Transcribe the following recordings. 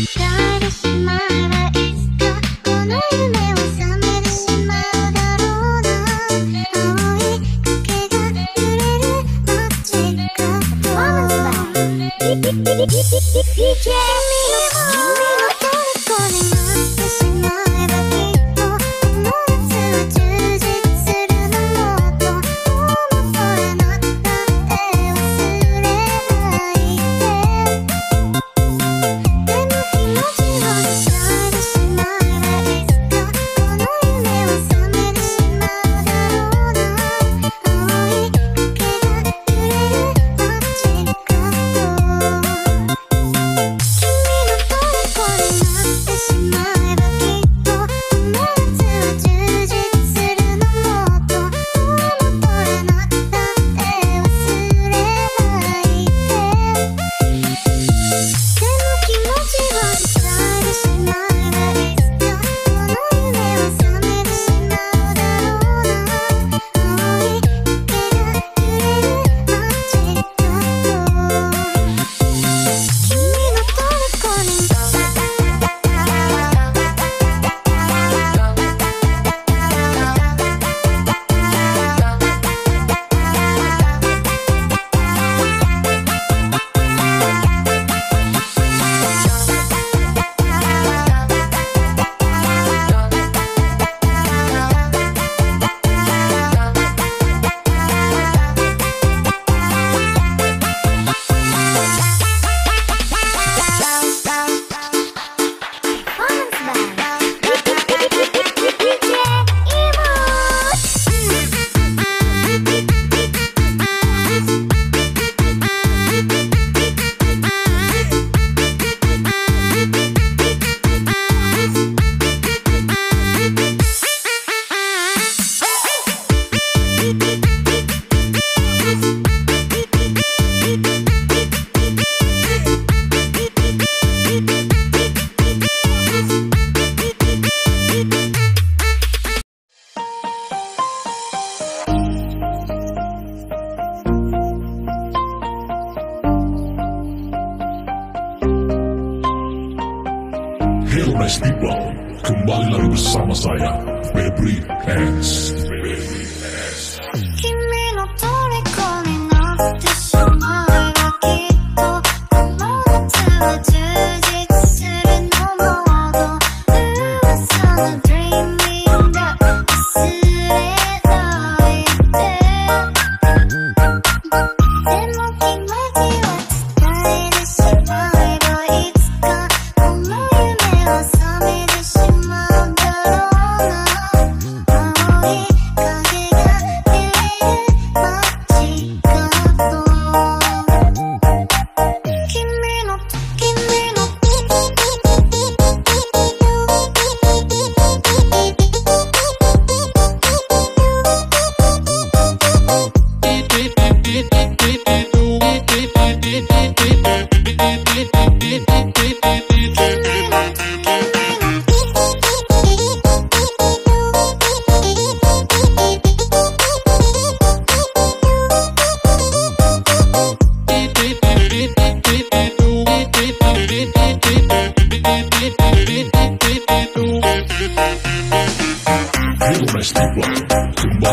しれらしまう。lagu bersama saya Febri X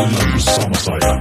Love you so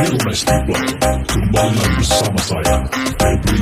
Real Mesty Black Kembali bersama saya Febri